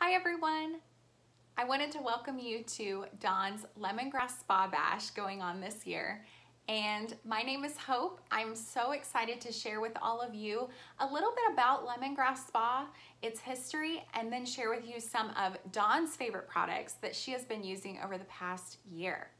Hi everyone. I wanted to welcome you to Dawn's Lemongrass Spa Bash going on this year. And my name is Hope. I'm so excited to share with all of you a little bit about Lemongrass Spa, its history, and then share with you some of Dawn's favorite products that she has been using over the past year.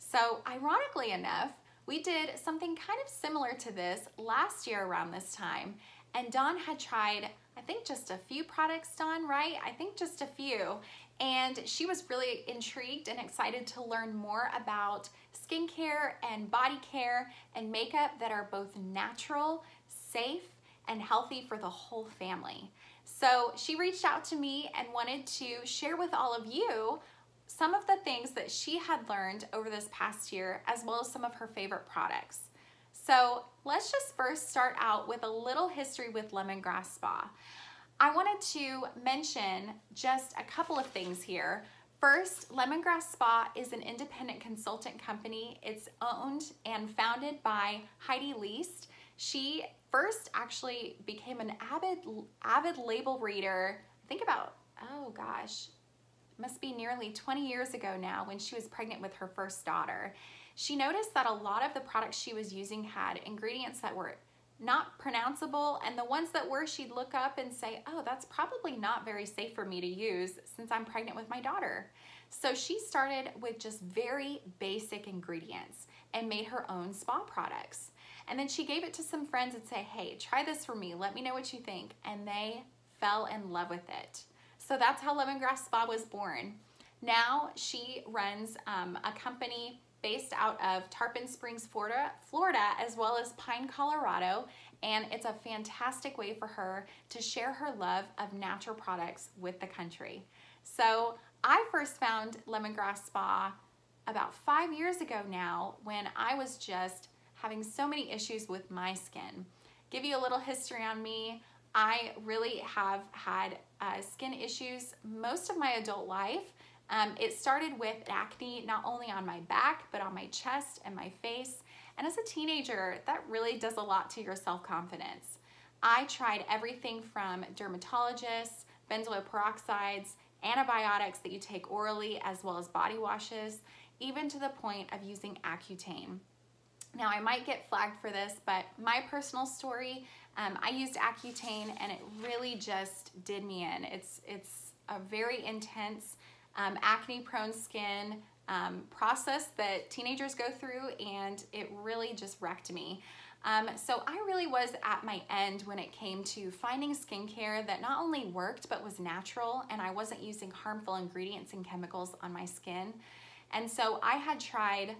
So ironically enough, we did something kind of similar to this last year around this time, and Dawn had tried, I think just a few products, Dawn, right? I think just a few. And she was really intrigued and excited to learn more about skincare and body care and makeup that are both natural, safe, and healthy for the whole family. So she reached out to me and wanted to share with all of you some of the things that she had learned over this past year, as well as some of her favorite products. So let's just first start out with a little history with Lemongrass Spa. I wanted to mention just a couple of things here. First, Lemongrass Spa is an independent consultant company. It's owned and founded by Heidi Leist. She first actually became an avid, avid label reader, think about, oh gosh, must be nearly 20 years ago now when she was pregnant with her first daughter. She noticed that a lot of the products she was using had ingredients that were not pronounceable and the ones that were she'd look up and say oh that's probably not very safe for me to use since I'm pregnant with my daughter. So she started with just very basic ingredients and made her own spa products. And then she gave it to some friends and say hey try this for me. Let me know what you think. And they fell in love with it. So that's how lemongrass spa was born. Now she runs um, a company based out of Tarpon Springs, Florida, Florida, as well as Pine, Colorado, and it's a fantastic way for her to share her love of natural products with the country. So I first found Lemongrass Spa about five years ago now when I was just having so many issues with my skin. Give you a little history on me. I really have had uh, skin issues most of my adult life. Um, it started with acne not only on my back, but on my chest and my face. And as a teenager, that really does a lot to your self-confidence. I tried everything from dermatologists, benzoyl peroxides, antibiotics that you take orally, as well as body washes, even to the point of using Accutane. Now I might get flagged for this, but my personal story, um, I used Accutane and it really just did me in. It's, it's a very intense um, acne prone skin um, process that teenagers go through and it really just wrecked me. Um, so I really was at my end when it came to finding skincare that not only worked but was natural and I wasn't using harmful ingredients and chemicals on my skin. And so I had tried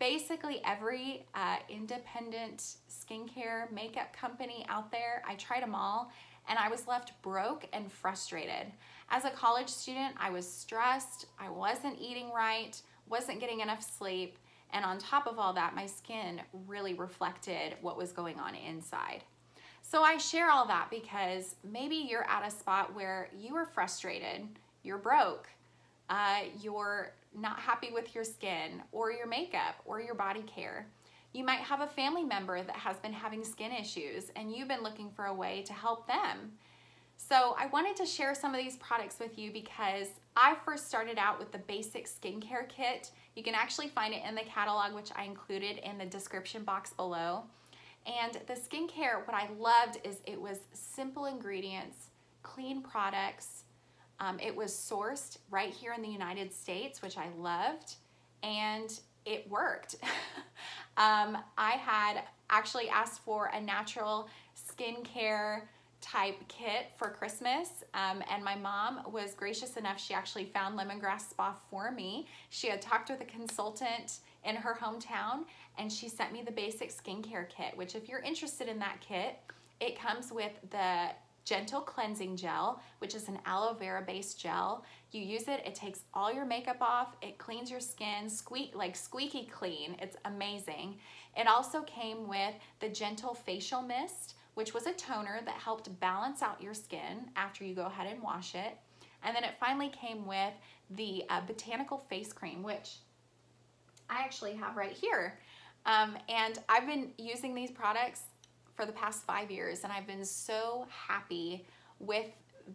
basically every uh, independent skincare makeup company out there. I tried them all and I was left broke and frustrated. As a college student, I was stressed, I wasn't eating right, wasn't getting enough sleep, and on top of all that, my skin really reflected what was going on inside. So I share all that because maybe you're at a spot where you are frustrated, you're broke, uh, you're not happy with your skin or your makeup or your body care. You might have a family member that has been having skin issues and you've been looking for a way to help them. So I wanted to share some of these products with you because I first started out with the basic skincare kit. You can actually find it in the catalog, which I included in the description box below. And the skincare, what I loved is it was simple ingredients, clean products. Um, it was sourced right here in the United States, which I loved. And it worked. um, I had actually asked for a natural skincare type kit for Christmas um, and my mom was gracious enough she actually found lemongrass spa for me she had talked with a consultant in her hometown and she sent me the basic skincare kit which if you're interested in that kit it comes with the Gentle Cleansing Gel, which is an aloe vera based gel. You use it, it takes all your makeup off, it cleans your skin, squeak like squeaky clean. It's amazing. It also came with the Gentle Facial Mist, which was a toner that helped balance out your skin after you go ahead and wash it. And then it finally came with the uh, Botanical Face Cream, which I actually have right here. Um, and I've been using these products for the past five years and I've been so happy with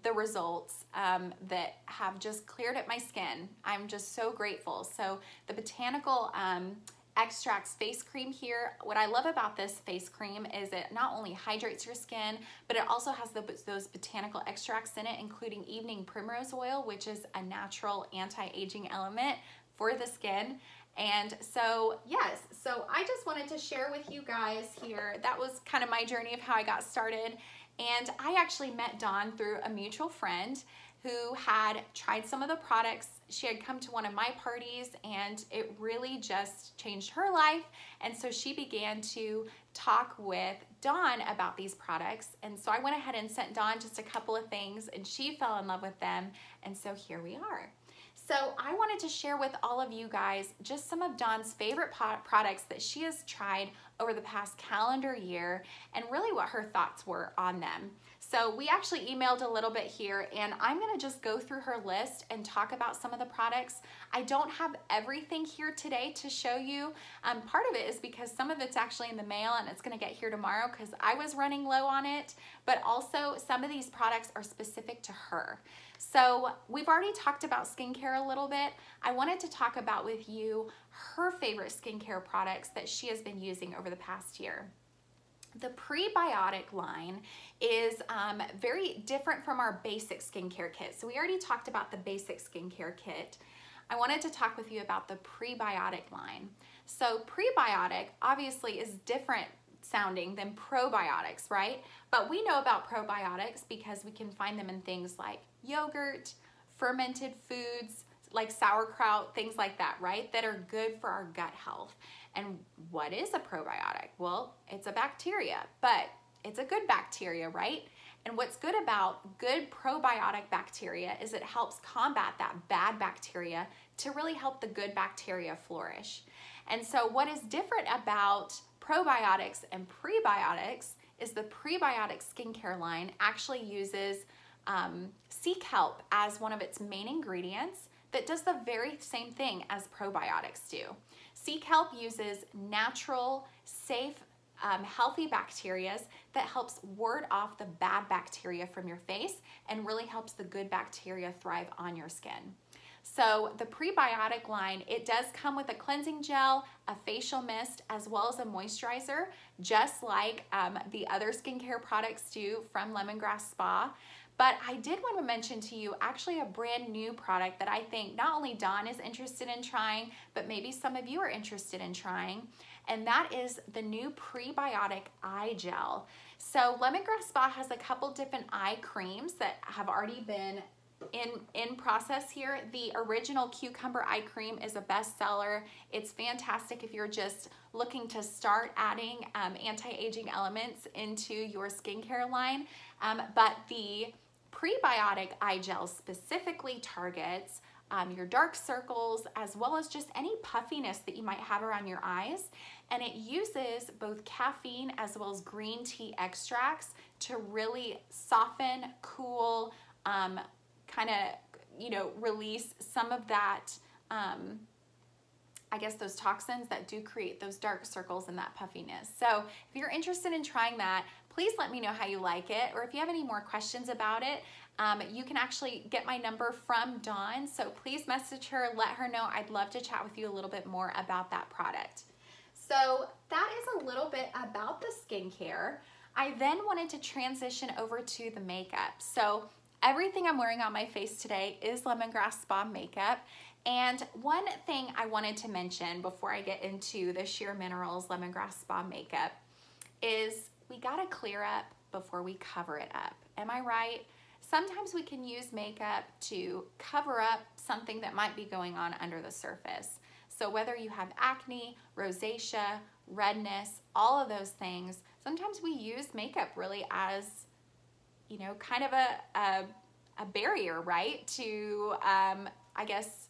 the results um, that have just cleared up my skin. I'm just so grateful. So the Botanical um, Extracts face cream here. What I love about this face cream is it not only hydrates your skin, but it also has the, those botanical extracts in it, including evening primrose oil, which is a natural anti-aging element for the skin. And so, yes, so I just wanted to share with you guys here. That was kind of my journey of how I got started. And I actually met Dawn through a mutual friend who had tried some of the products. She had come to one of my parties and it really just changed her life. And so she began to talk with Dawn about these products. And so I went ahead and sent Dawn just a couple of things and she fell in love with them. And so here we are. So I wanted to share with all of you guys just some of Dawn's favorite products that she has tried over the past calendar year and really what her thoughts were on them. So we actually emailed a little bit here and I'm gonna just go through her list and talk about some of the products. I don't have everything here today to show you. Um, part of it is because some of it's actually in the mail and it's gonna get here tomorrow because I was running low on it, but also some of these products are specific to her. So we've already talked about skincare a little bit. I wanted to talk about with you her favorite skincare products that she has been using over the past year. The prebiotic line is um, very different from our basic skincare kit. So we already talked about the basic skincare kit. I wanted to talk with you about the prebiotic line. So prebiotic obviously is different sounding than probiotics, right? But we know about probiotics because we can find them in things like yogurt, fermented foods, like sauerkraut, things like that, right? That are good for our gut health. And what is a probiotic? Well, it's a bacteria, but it's a good bacteria, right? And what's good about good probiotic bacteria is it helps combat that bad bacteria to really help the good bacteria flourish. And so what is different about probiotics and prebiotics is the prebiotic skincare line actually uses um, sea kelp as one of its main ingredients that does the very same thing as probiotics do. Sea kelp uses natural, safe, um, healthy bacteria that helps ward off the bad bacteria from your face and really helps the good bacteria thrive on your skin. So the prebiotic line, it does come with a cleansing gel, a facial mist, as well as a moisturizer, just like um, the other skincare products do from Lemongrass Spa. But I did want to mention to you actually a brand new product that I think not only Dawn is interested in trying, but maybe some of you are interested in trying, and that is the new prebiotic eye gel. So Lemongrass Spa has a couple different eye creams that have already been in, in process here. The original cucumber eye cream is a bestseller. It's fantastic if you're just looking to start adding um, anti-aging elements into your skincare line. Um, but the prebiotic eye gel specifically targets um, your dark circles as well as just any puffiness that you might have around your eyes. And it uses both caffeine as well as green tea extracts to really soften, cool, um, kind of, you know, release some of that, um, I guess those toxins that do create those dark circles and that puffiness. So if you're interested in trying that, please let me know how you like it. Or if you have any more questions about it, um, you can actually get my number from Dawn. So please message her, let her know. I'd love to chat with you a little bit more about that product. So that is a little bit about the skincare. I then wanted to transition over to the makeup. So Everything I'm wearing on my face today is Lemongrass Spa makeup. And one thing I wanted to mention before I get into the Sheer Minerals Lemongrass Spa makeup is we gotta clear up before we cover it up. Am I right? Sometimes we can use makeup to cover up something that might be going on under the surface. So whether you have acne, rosacea, redness, all of those things, sometimes we use makeup really as you know, kind of a, a, a barrier, right? To, um, I guess,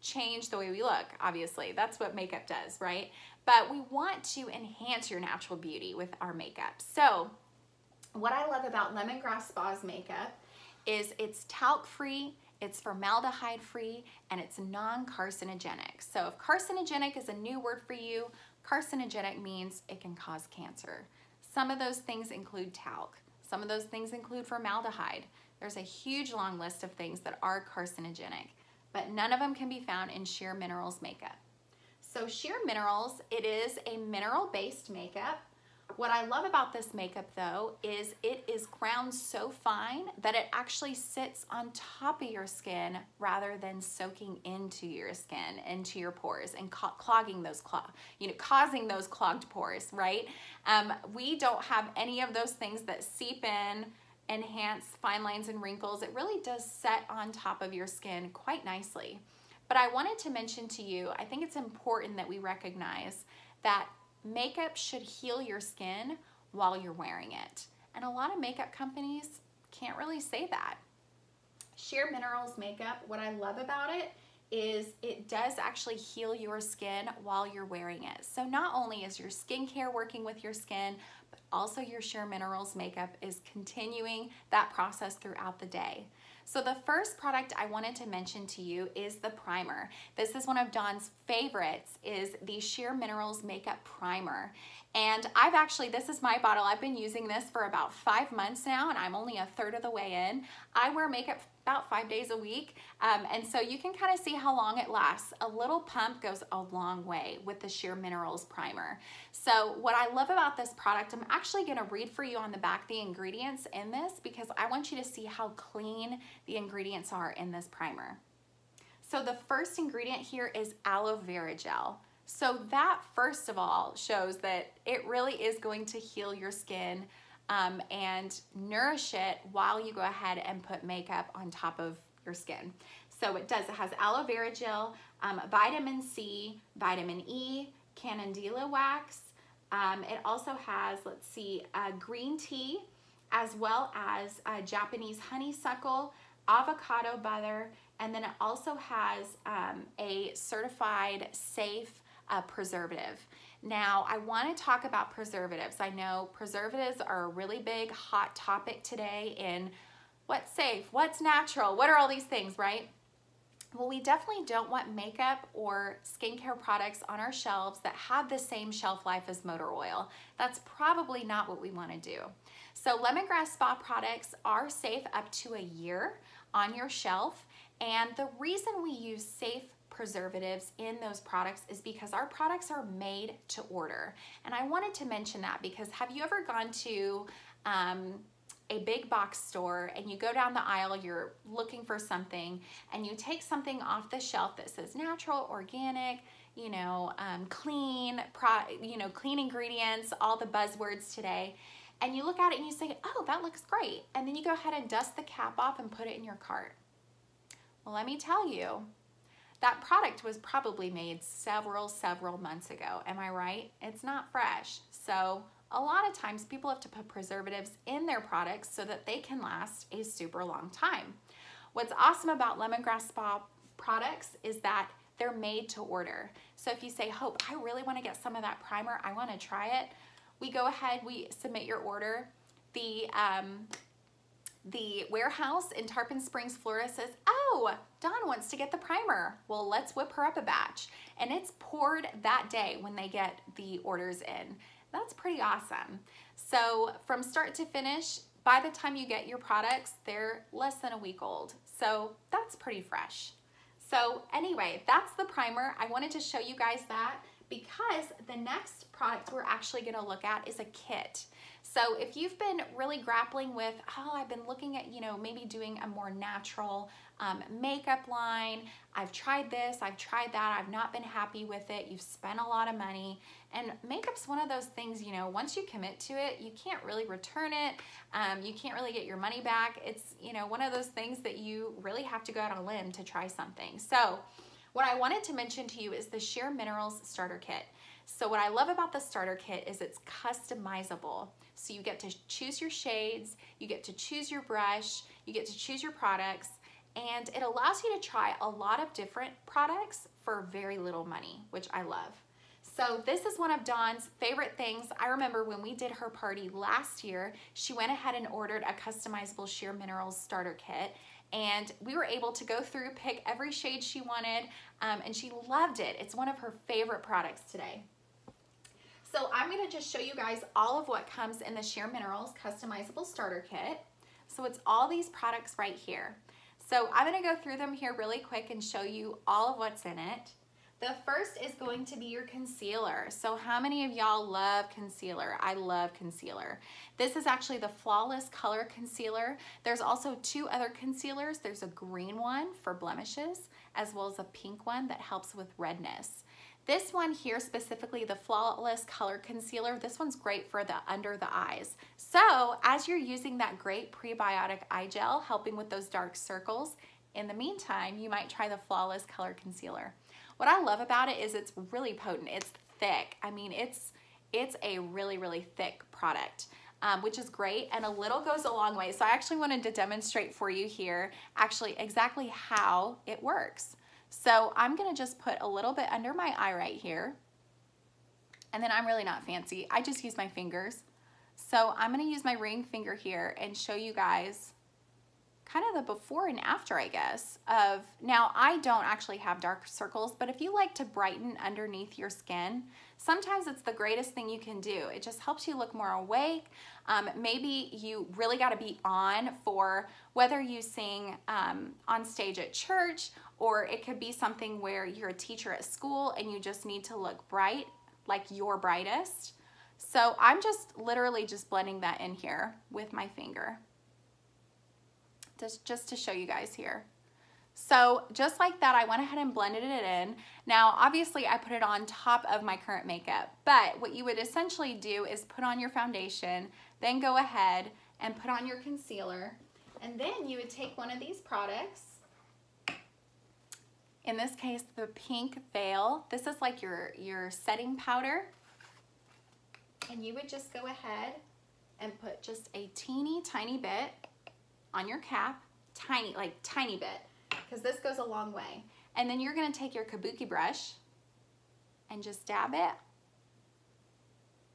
change the way we look, obviously. That's what makeup does, right? But we want to enhance your natural beauty with our makeup. So what I love about Lemongrass Spa's makeup is it's talc-free, it's formaldehyde-free, and it's non-carcinogenic. So if carcinogenic is a new word for you, carcinogenic means it can cause cancer. Some of those things include talc. Some of those things include formaldehyde. There's a huge long list of things that are carcinogenic, but none of them can be found in Sheer Minerals makeup. So Sheer Minerals, it is a mineral-based makeup what I love about this makeup though is it is ground so fine that it actually sits on top of your skin rather than soaking into your skin, into your pores and clogging those clog, you know, causing those clogged pores, right? Um, we don't have any of those things that seep in, enhance fine lines and wrinkles. It really does set on top of your skin quite nicely. But I wanted to mention to you, I think it's important that we recognize that makeup should heal your skin while you're wearing it. And a lot of makeup companies can't really say that. Sheer Minerals makeup, what I love about it is it does actually heal your skin while you're wearing it. So not only is your skincare working with your skin, but also your Sheer Minerals makeup is continuing that process throughout the day. So the first product I wanted to mention to you is the primer. This is one of Dawn's favorites is the Sheer Minerals Makeup Primer. And I've actually, this is my bottle. I've been using this for about five months now and I'm only a third of the way in. I wear makeup about five days a week. Um, and so you can kind of see how long it lasts. A little pump goes a long way with the Sheer Minerals Primer. So what I love about this product, I'm actually gonna read for you on the back the ingredients in this because I want you to see how clean the ingredients are in this primer. So the first ingredient here is aloe vera gel. So that first of all shows that it really is going to heal your skin um, and nourish it while you go ahead and put makeup on top of your skin. So it does, it has aloe vera gel, um, vitamin C, vitamin E, candelilla wax. Um, it also has, let's see, uh, green tea, as well as uh, Japanese honeysuckle, avocado butter, and then it also has um, a certified safe a preservative. Now, I want to talk about preservatives. I know preservatives are a really big hot topic today in what's safe, what's natural, what are all these things, right? Well, we definitely don't want makeup or skincare products on our shelves that have the same shelf life as motor oil. That's probably not what we want to do. So lemongrass spa products are safe up to a year on your shelf. And the reason we use safe preservatives in those products is because our products are made to order. And I wanted to mention that because have you ever gone to um, a big box store and you go down the aisle, you're looking for something, and you take something off the shelf that says natural, organic, you know, um, clean, pro, you know, clean ingredients, all the buzzwords today, and you look at it and you say, oh, that looks great. And then you go ahead and dust the cap off and put it in your cart. Well, let me tell you, that product was probably made several, several months ago. Am I right? It's not fresh. So a lot of times people have to put preservatives in their products so that they can last a super long time. What's awesome about Lemongrass Spa products is that they're made to order. So if you say, Hope, I really wanna get some of that primer, I wanna try it, we go ahead, we submit your order. The um, the warehouse in Tarpon Springs, Florida says, oh, Dawn wants to get the primer. Well, let's whip her up a batch. And it's poured that day when they get the orders in. That's pretty awesome. So from start to finish, by the time you get your products, they're less than a week old. So that's pretty fresh. So anyway, that's the primer. I wanted to show you guys that because the next product we're actually gonna look at is a kit. So if you've been really grappling with, oh, I've been looking at, you know, maybe doing a more natural um, makeup line. I've tried this, I've tried that, I've not been happy with it. You've spent a lot of money. And makeup's one of those things, you know, once you commit to it, you can't really return it. Um, you can't really get your money back. It's, you know, one of those things that you really have to go out on a limb to try something. So what I wanted to mention to you is the Sheer Minerals Starter Kit. So what I love about the starter kit is it's customizable. So you get to choose your shades, you get to choose your brush, you get to choose your products, and it allows you to try a lot of different products for very little money, which I love. So this is one of Dawn's favorite things. I remember when we did her party last year, she went ahead and ordered a customizable Sheer Minerals starter kit and we were able to go through, pick every shade she wanted, um, and she loved it. It's one of her favorite products today. So I'm gonna just show you guys all of what comes in the Sheer Minerals customizable starter kit. So it's all these products right here. So I'm gonna go through them here really quick and show you all of what's in it. The first is going to be your concealer. So how many of y'all love concealer? I love concealer. This is actually the Flawless Color Concealer. There's also two other concealers. There's a green one for blemishes, as well as a pink one that helps with redness. This one here, specifically the Flawless Color Concealer, this one's great for the under the eyes. So as you're using that great prebiotic eye gel, helping with those dark circles, in the meantime, you might try the Flawless Color Concealer. What I love about it is it's really potent. It's thick. I mean, it's, it's a really, really thick product. Um, which is great and a little goes a long way. So I actually wanted to demonstrate for you here actually exactly how it works. So I'm gonna just put a little bit under my eye right here. And then I'm really not fancy. I just use my fingers. So I'm gonna use my ring finger here and show you guys kind of the before and after, I guess, of, now I don't actually have dark circles, but if you like to brighten underneath your skin, sometimes it's the greatest thing you can do. It just helps you look more awake. Um, maybe you really got to be on for whether you sing um, on stage at church or it could be something where you're a teacher at school and you just need to look bright, like your brightest. So I'm just literally just blending that in here with my finger just, just to show you guys here. So just like that, I went ahead and blended it in. Now, obviously I put it on top of my current makeup, but what you would essentially do is put on your foundation, then go ahead and put on your concealer, and then you would take one of these products, in this case, the Pink Veil. This is like your, your setting powder, and you would just go ahead and put just a teeny tiny bit on your cap, tiny, like tiny bit, because this goes a long way. And then you're gonna take your kabuki brush and just dab it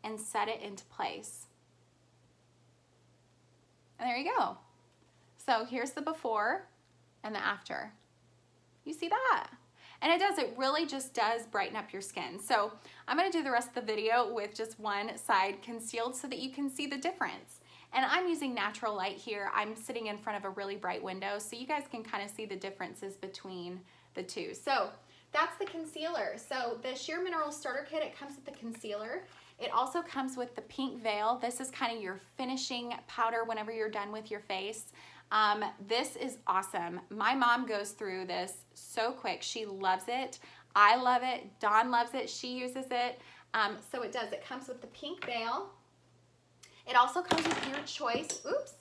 and set it into place. And there you go. So here's the before and the after. You see that? And it does, it really just does brighten up your skin. So I'm gonna do the rest of the video with just one side concealed so that you can see the difference. And I'm using natural light here. I'm sitting in front of a really bright window so you guys can kind of see the differences between the two. So that's the concealer. So the Sheer Mineral Starter Kit, it comes with the concealer. It also comes with the pink veil. This is kind of your finishing powder whenever you're done with your face. Um, this is awesome. My mom goes through this so quick. She loves it. I love it. Dawn loves it. She uses it. Um, so it does. It comes with the pink veil. It also comes with your choice, oops,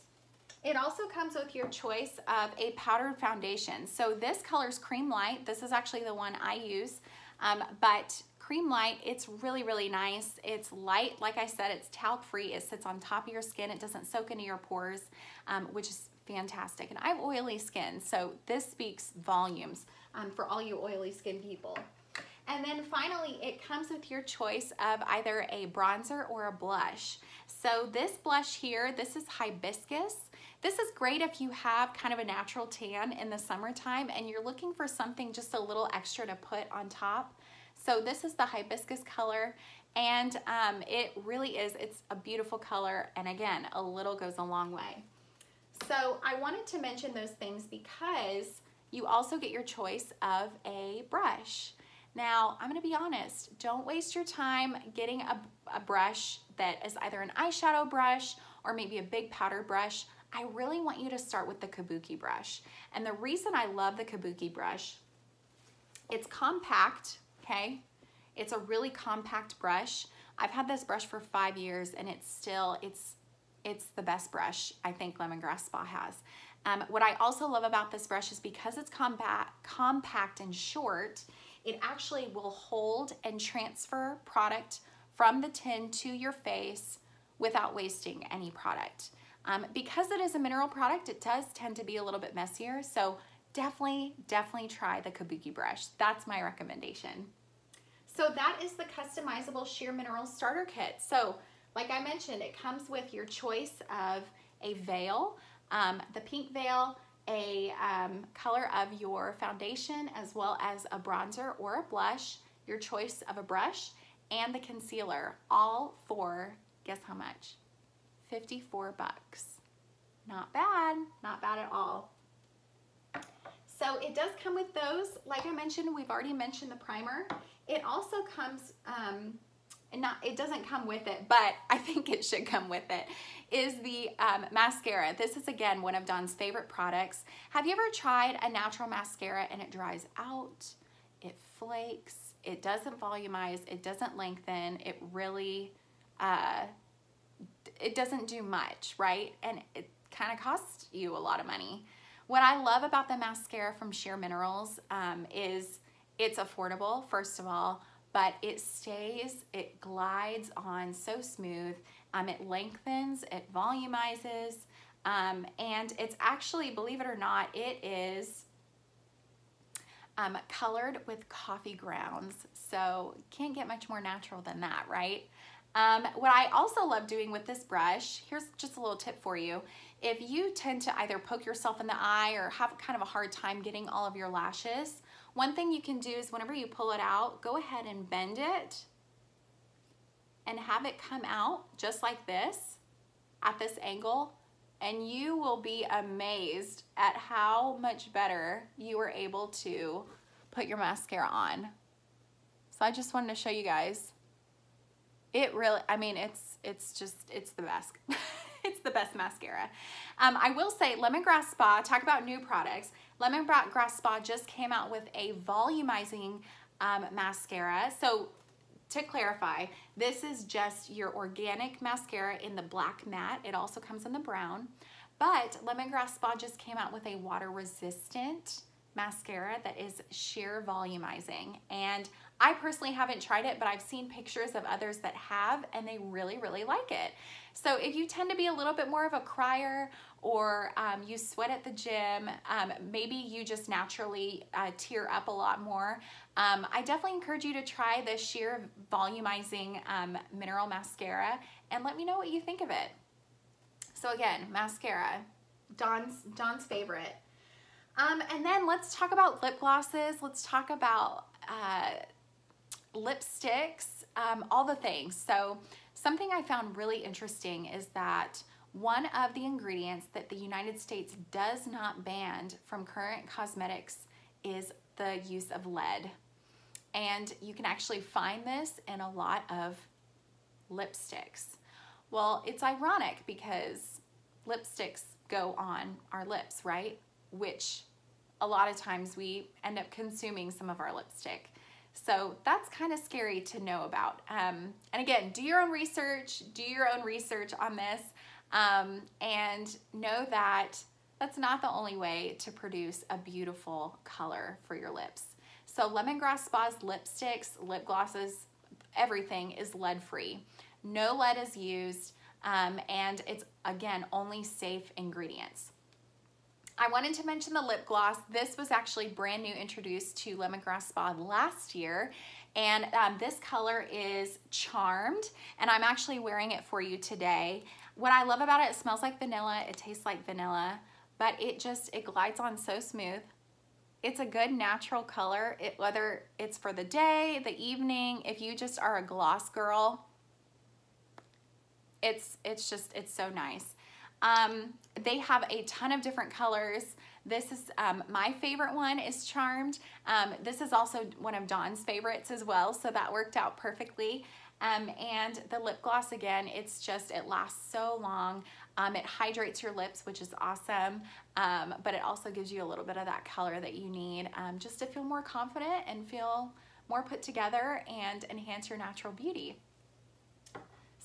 it also comes with your choice of a powdered foundation. So this color is Cream Light. This is actually the one I use, um, but Cream Light, it's really, really nice. It's light, like I said, it's talc free. It sits on top of your skin. It doesn't soak into your pores, um, which is fantastic. And I have oily skin, so this speaks volumes um, for all you oily skin people. And then finally, it comes with your choice of either a bronzer or a blush. So this blush here, this is Hibiscus. This is great if you have kind of a natural tan in the summertime and you're looking for something just a little extra to put on top. So this is the Hibiscus color and um, it really is, it's a beautiful color. And again, a little goes a long way. So I wanted to mention those things because you also get your choice of a brush. Now, I'm gonna be honest, don't waste your time getting a, a brush that is either an eyeshadow brush or maybe a big powder brush. I really want you to start with the Kabuki brush. And the reason I love the Kabuki brush, it's compact, okay? It's a really compact brush. I've had this brush for five years and it's still, it's, it's the best brush I think Lemongrass Spa has. Um, what I also love about this brush is because it's compact, compact and short, it actually will hold and transfer product from the tin to your face without wasting any product. Um, because it is a mineral product, it does tend to be a little bit messier, so definitely, definitely try the Kabuki brush. That's my recommendation. So that is the customizable Sheer Mineral Starter Kit. So like I mentioned, it comes with your choice of a veil, um, the pink veil, a um, color of your foundation as well as a bronzer or a blush, your choice of a brush, and the concealer, all for, guess how much? 54 bucks. Not bad, not bad at all. So it does come with those. Like I mentioned, we've already mentioned the primer. It also comes, um, not, it doesn't come with it, but I think it should come with it, is the um, mascara. This is again, one of Dawn's favorite products. Have you ever tried a natural mascara and it dries out, it flakes, it doesn't volumize, it doesn't lengthen, it really, uh, it doesn't do much, right? And it kind of costs you a lot of money. What I love about the mascara from Sheer Minerals um, is it's affordable, first of all, but it stays, it glides on so smooth. Um, it lengthens, it volumizes, um, and it's actually, believe it or not, it is um, colored with coffee grounds. So can't get much more natural than that, right? Um, what I also love doing with this brush, here's just a little tip for you. If you tend to either poke yourself in the eye or have kind of a hard time getting all of your lashes, one thing you can do is whenever you pull it out, go ahead and bend it and have it come out just like this at this angle and you will be amazed at how much better you were able to put your mascara on. So I just wanted to show you guys. It really, I mean, it's, it's just, it's the best. it's the best mascara. Um, I will say Lemongrass Spa, talk about new products. Lemongrass Spa just came out with a volumizing um, mascara. So to clarify, this is just your organic mascara in the black matte. It also comes in the brown. But Lemongrass Spa just came out with a water resistant mascara that is sheer volumizing. And I personally haven't tried it, but I've seen pictures of others that have, and they really, really like it. So if you tend to be a little bit more of a crier or um, you sweat at the gym, um, maybe you just naturally uh, tear up a lot more, um, I definitely encourage you to try the Sheer Volumizing um, Mineral Mascara and let me know what you think of it. So again, mascara, Dawn's, Dawn's favorite. Um, and then let's talk about lip glosses. Let's talk about uh, lipsticks, um, all the things. So something I found really interesting is that one of the ingredients that the United States does not ban from current cosmetics is the use of lead. And you can actually find this in a lot of lipsticks. Well, it's ironic because lipsticks go on our lips, right? Which a lot of times we end up consuming some of our lipstick. So that's kind of scary to know about. Um, and again, do your own research, do your own research on this, um, and know that that's not the only way to produce a beautiful color for your lips. So Lemongrass Spa's lipsticks, lip glosses, everything is lead free. No lead is used, um, and it's, again, only safe ingredients. I wanted to mention the lip gloss. This was actually brand new introduced to Lemongrass Spa last year. And um, this color is Charmed, and I'm actually wearing it for you today. What I love about it, it smells like vanilla, it tastes like vanilla, but it just, it glides on so smooth. It's a good natural color, it, whether it's for the day, the evening, if you just are a gloss girl, it's, it's just, it's so nice. Um, they have a ton of different colors. This is um, my favorite one is Charmed. Um, this is also one of Dawn's favorites as well, so that worked out perfectly. Um, and the lip gloss, again, it's just, it lasts so long. Um, it hydrates your lips, which is awesome, um, but it also gives you a little bit of that color that you need um, just to feel more confident and feel more put together and enhance your natural beauty.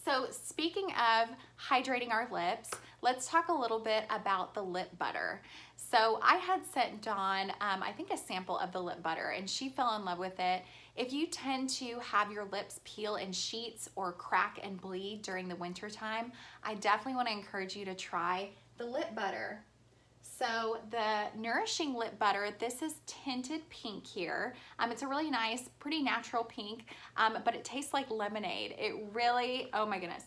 So speaking of hydrating our lips, let's talk a little bit about the lip butter. So I had sent Dawn, um, I think a sample of the lip butter and she fell in love with it. If you tend to have your lips peel in sheets or crack and bleed during the winter time, I definitely wanna encourage you to try the lip butter. So the Nourishing Lip Butter, this is tinted pink here. Um, it's a really nice, pretty natural pink, um, but it tastes like lemonade. It really, oh my goodness.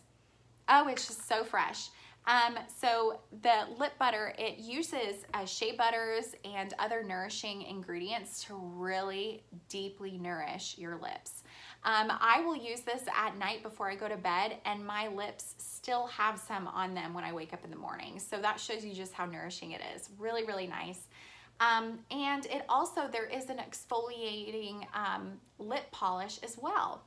Oh, it's just so fresh. Um, so the lip butter, it uses uh, shea butters and other nourishing ingredients to really deeply nourish your lips. Um, I will use this at night before I go to bed and my lips still have some on them when I wake up in the morning. So that shows you just how nourishing it is. Really, really nice. Um, and it also, there is an exfoliating um, lip polish as well.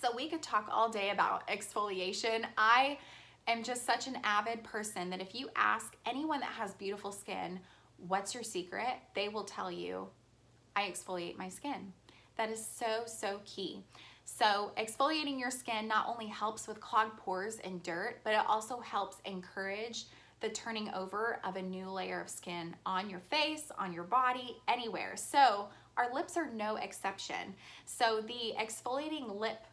So we could talk all day about exfoliation. I am just such an avid person that if you ask anyone that has beautiful skin, what's your secret? They will tell you, I exfoliate my skin. That is so, so key. So exfoliating your skin not only helps with clogged pores and dirt, but it also helps encourage the turning over of a new layer of skin on your face, on your body, anywhere. So our lips are no exception. So the exfoliating lip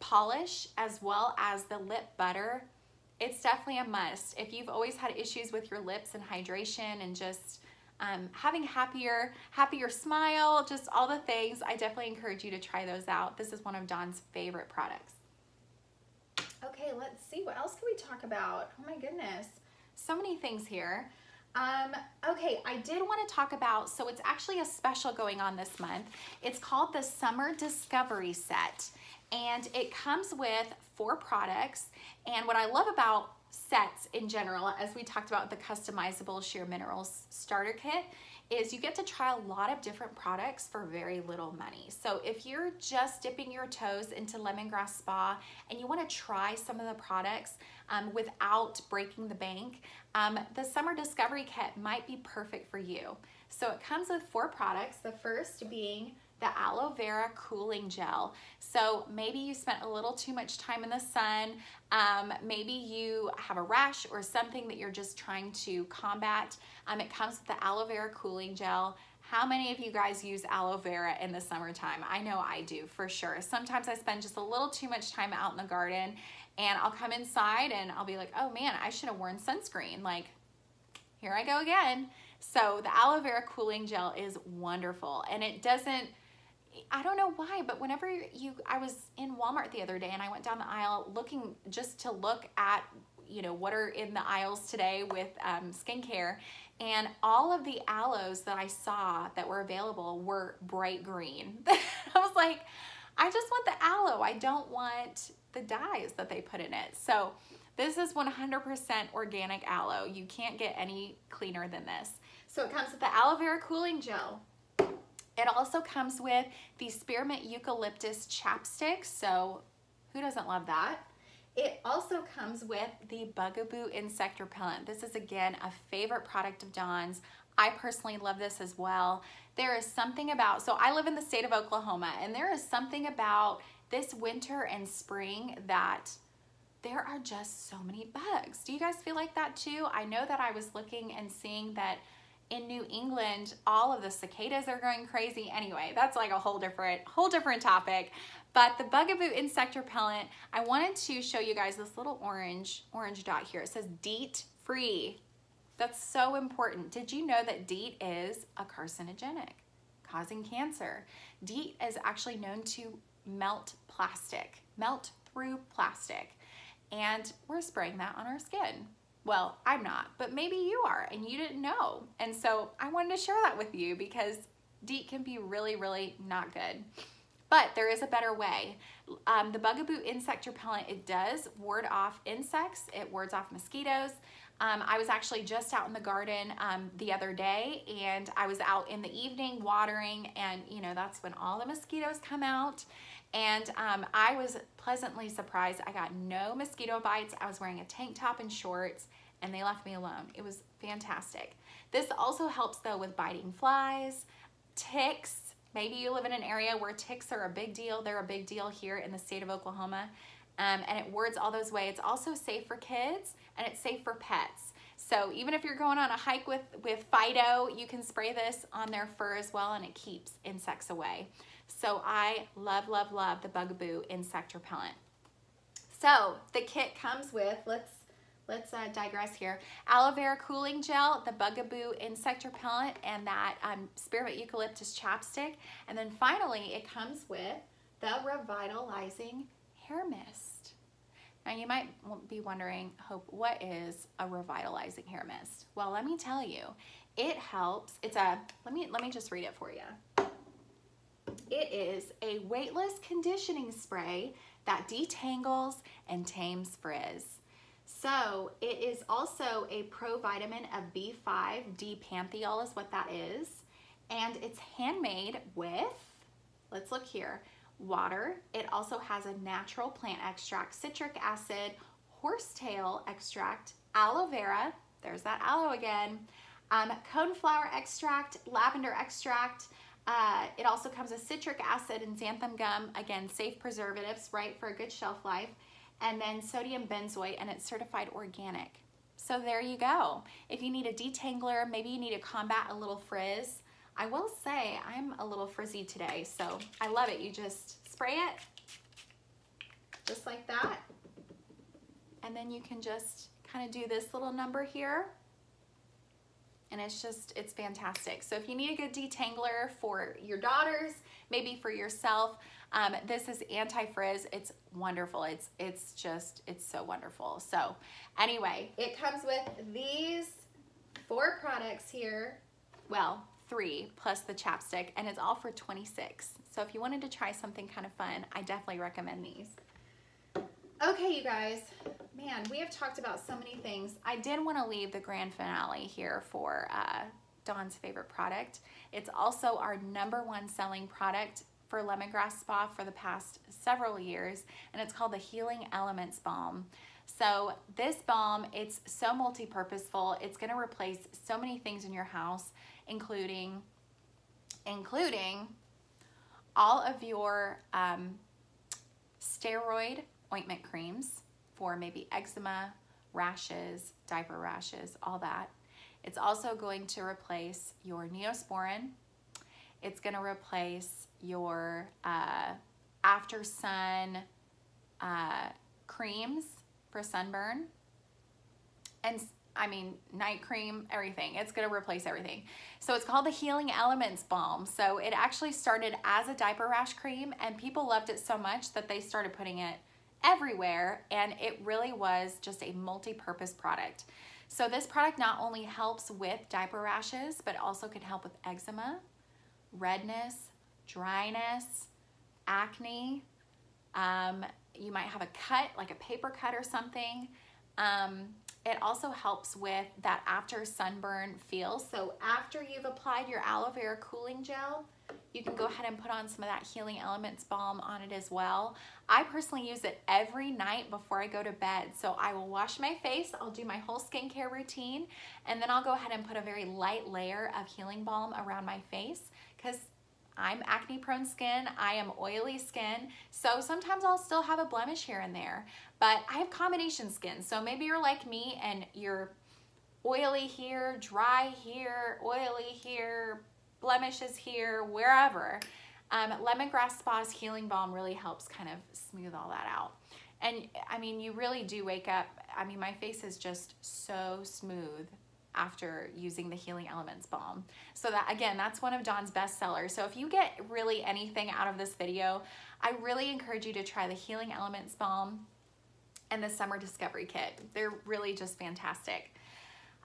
polish as well as the lip butter, it's definitely a must. If you've always had issues with your lips and hydration and just um, having happier, happier smile, just all the things. I definitely encourage you to try those out. This is one of Dawn's favorite products. Okay, let's see. What else can we talk about? Oh my goodness. So many things here. Um, okay, I did want to talk about, so it's actually a special going on this month. It's called the Summer Discovery Set, and it comes with four products. And what I love about sets in general, as we talked about the customizable Sheer Minerals starter kit, is you get to try a lot of different products for very little money. So if you're just dipping your toes into Lemongrass Spa and you wanna try some of the products um, without breaking the bank, um, the Summer Discovery Kit might be perfect for you. So it comes with four products, the first being the aloe vera cooling gel. So maybe you spent a little too much time in the sun. Um, maybe you have a rash or something that you're just trying to combat. Um, it comes with the aloe vera cooling gel. How many of you guys use aloe vera in the summertime? I know I do for sure. Sometimes I spend just a little too much time out in the garden and I'll come inside and I'll be like, oh man, I should have worn sunscreen. Like, here I go again. So the aloe vera cooling gel is wonderful and it doesn't I don't know why, but whenever you, I was in Walmart the other day and I went down the aisle looking just to look at, you know, what are in the aisles today with um, skincare. And all of the aloes that I saw that were available were bright green. I was like, I just want the aloe. I don't want the dyes that they put in it. So this is 100% organic aloe. You can't get any cleaner than this. So it comes with the aloe vera cooling gel. It also comes with the Spearmint Eucalyptus Chapstick, so who doesn't love that? It also comes with the Bugaboo Insect Repellent. This is again a favorite product of Dawn's. I personally love this as well. There is something about, so I live in the state of Oklahoma and there is something about this winter and spring that there are just so many bugs. Do you guys feel like that too? I know that I was looking and seeing that in New England, all of the cicadas are going crazy. Anyway, that's like a whole different, whole different topic. But the Bugaboo Insect Repellent, I wanted to show you guys this little orange, orange dot here. It says DEET free. That's so important. Did you know that DEET is a carcinogenic, causing cancer? DEET is actually known to melt plastic, melt through plastic. And we're spraying that on our skin. Well, I'm not, but maybe you are and you didn't know. And so I wanted to share that with you because DEET can be really, really not good. But there is a better way. Um, the Bugaboo Insect Repellent, it does ward off insects, it wards off mosquitoes. Um, I was actually just out in the garden um, the other day and I was out in the evening watering and you know, that's when all the mosquitoes come out. And um, I was pleasantly surprised. I got no mosquito bites. I was wearing a tank top and shorts and they left me alone. It was fantastic. This also helps though with biting flies, ticks. Maybe you live in an area where ticks are a big deal. They're a big deal here in the state of Oklahoma. Um, and it wards all those away. It's also safe for kids and it's safe for pets. So even if you're going on a hike with, with Fido, you can spray this on their fur as well and it keeps insects away. So I love, love, love the Bugaboo Insect Repellent. So the kit comes with, let's let's uh, digress here. Aloe vera cooling gel, the Bugaboo insect repellent, and that um, spearmint eucalyptus chapstick. And then finally, it comes with the revitalizing hair mist. Now you might be wondering, Hope, what is a revitalizing hair mist? Well, let me tell you, it helps. It's a, let me, let me just read it for you. it is a weightless conditioning spray that detangles and tames frizz. So it is also a provitamin of B5, D-panthenol is what that is. And it's handmade with, let's look here, water. It also has a natural plant extract, citric acid, horsetail extract, aloe vera, there's that aloe again, um, coneflower extract, lavender extract. Uh, it also comes with citric acid and xanthan gum, again, safe preservatives, right, for a good shelf life. And then sodium benzoate, and it's certified organic. So there you go. If you need a detangler, maybe you need to combat a little frizz. I will say I'm a little frizzy today, so I love it. You just spray it just like that. And then you can just kind of do this little number here and it's just, it's fantastic. So if you need a good detangler for your daughters, maybe for yourself, um, this is anti-frizz. It's wonderful. It's, it's just, it's so wonderful. So anyway, it comes with these four products here. Well, three plus the chapstick and it's all for 26. So if you wanted to try something kind of fun, I definitely recommend these. Okay, you guys, man, we have talked about so many things. I did want to leave the grand finale here for uh, Dawn's favorite product. It's also our number one selling product for Lemongrass Spa for the past several years, and it's called the Healing Elements Balm. So this balm, it's so multi-purposeful. It's going to replace so many things in your house, including, including all of your um, steroid ointment creams for maybe eczema, rashes, diaper rashes, all that. It's also going to replace your Neosporin. It's to replace your uh, after sun uh, creams for sunburn. And I mean, night cream, everything. It's gonna replace everything. So it's called the Healing Elements Balm. So it actually started as a diaper rash cream and people loved it so much that they started putting it everywhere and it really was just a multi-purpose product. So this product not only helps with diaper rashes, but also can help with eczema, redness, dryness, acne. Um, you might have a cut, like a paper cut or something. Um, it also helps with that after sunburn feel. So after you've applied your aloe vera cooling gel, you can go ahead and put on some of that Healing Elements balm on it as well. I personally use it every night before I go to bed. So I will wash my face, I'll do my whole skincare routine, and then I'll go ahead and put a very light layer of healing balm around my face because I'm acne prone skin, I am oily skin, so sometimes I'll still have a blemish here and there, but I have combination skin. So maybe you're like me and you're oily here, dry here, oily here, blemishes here, wherever, um, Lemongrass Spa's Healing Balm really helps kind of smooth all that out. And I mean, you really do wake up. I mean, my face is just so smooth after using the Healing Elements Balm. So that, again, that's one of Dawn's best sellers. So if you get really anything out of this video, I really encourage you to try the Healing Elements Balm and the Summer Discovery Kit. They're really just fantastic.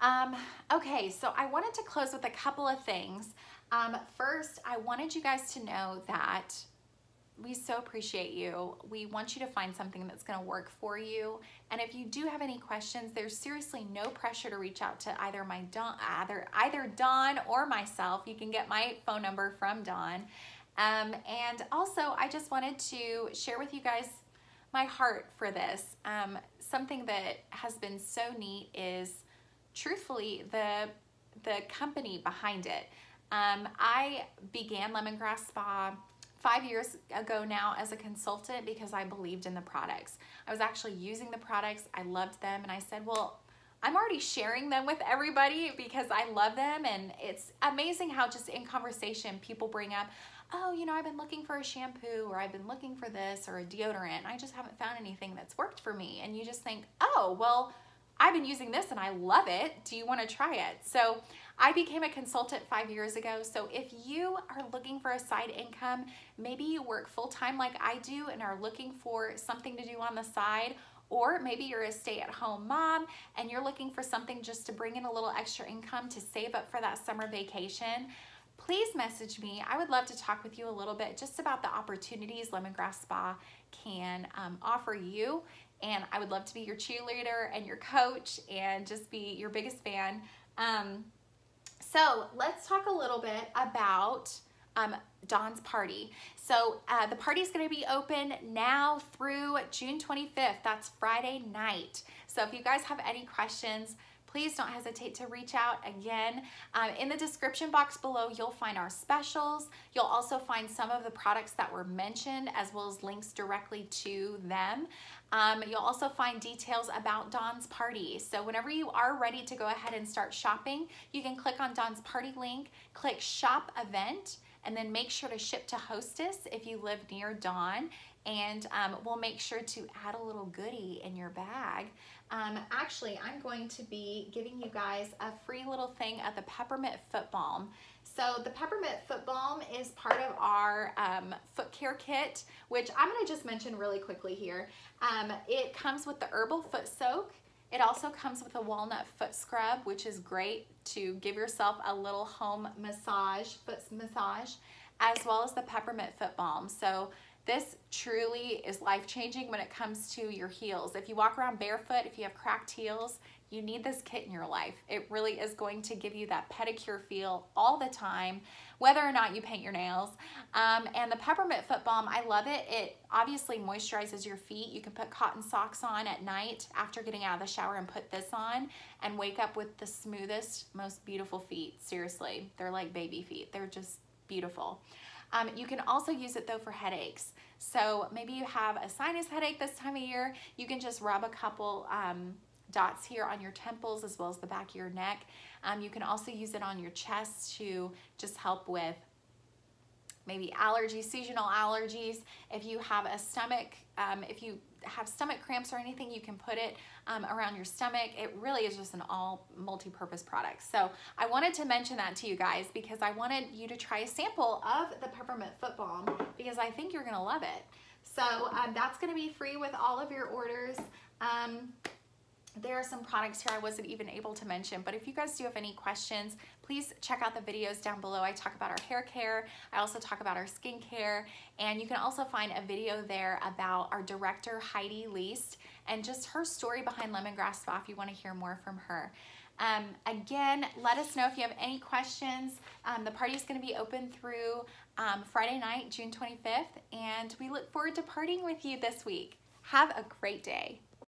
Um, okay, so I wanted to close with a couple of things. Um, first, I wanted you guys to know that we so appreciate you. We want you to find something that's going to work for you. And if you do have any questions, there's seriously no pressure to reach out to either my Dawn, either either Dawn or myself. You can get my phone number from Dawn. Um, and also, I just wanted to share with you guys my heart for this. Um, something that has been so neat is, truthfully, the the company behind it. Um, I began Lemongrass Spa five years ago now as a consultant because I believed in the products. I was actually using the products, I loved them, and I said, well, I'm already sharing them with everybody because I love them and it's amazing how just in conversation people bring up, oh, you know, I've been looking for a shampoo or I've been looking for this or a deodorant. I just haven't found anything that's worked for me. And you just think, oh, well, I've been using this and I love it. Do you want to try it? So I became a consultant five years ago. So if you are looking for a side income, maybe you work full time like I do and are looking for something to do on the side, or maybe you're a stay at home mom and you're looking for something just to bring in a little extra income to save up for that summer vacation. please message me. I would love to talk with you a little bit just about the opportunities Lemongrass Spa can um, offer you. And I would love to be your cheerleader and your coach and just be your biggest fan. Um, so let's talk a little bit about um, Dawn's party. So uh, the party is going to be open now through June 25th. That's Friday night. So if you guys have any questions, please don't hesitate to reach out again. Um, in the description box below, you'll find our specials. You'll also find some of the products that were mentioned as well as links directly to them. Um, you'll also find details about Dawn's party. So whenever you are ready to go ahead and start shopping, you can click on Dawn's party link, click shop event, and then make sure to ship to Hostess if you live near Dawn and um, we'll make sure to add a little goodie in your bag. Um, actually, I'm going to be giving you guys a free little thing of the Peppermint Foot Balm. So the Peppermint Foot Balm is part of our um, foot care kit, which I'm gonna just mention really quickly here. Um, it comes with the herbal foot soak. It also comes with a walnut foot scrub, which is great to give yourself a little home massage, foot massage, as well as the peppermint foot balm. So this truly is life-changing when it comes to your heels. If you walk around barefoot, if you have cracked heels, you need this kit in your life. It really is going to give you that pedicure feel all the time, whether or not you paint your nails. Um, and the peppermint foot balm, I love it. It obviously moisturizes your feet. You can put cotton socks on at night after getting out of the shower and put this on and wake up with the smoothest, most beautiful feet. Seriously, they're like baby feet. They're just beautiful. Um, you can also use it though for headaches. So maybe you have a sinus headache this time of year, you can just rub a couple um, dots here on your temples as well as the back of your neck. Um, you can also use it on your chest to just help with maybe allergies, seasonal allergies. If you have a stomach, um, if you have stomach cramps or anything, you can put it um, around your stomach. It really is just an all multi-purpose product. So I wanted to mention that to you guys because I wanted you to try a sample of the peppermint foot balm because I think you're gonna love it. So um, that's gonna be free with all of your orders. Um, there are some products here I wasn't even able to mention, but if you guys do have any questions, please check out the videos down below. I talk about our hair care. I also talk about our skincare, and you can also find a video there about our director, Heidi Leist, and just her story behind Lemongrass Spa if you wanna hear more from her. Um, again, let us know if you have any questions. Um, the party is going to be open through um, Friday night, June 25th, and we look forward to partying with you this week. Have a great day.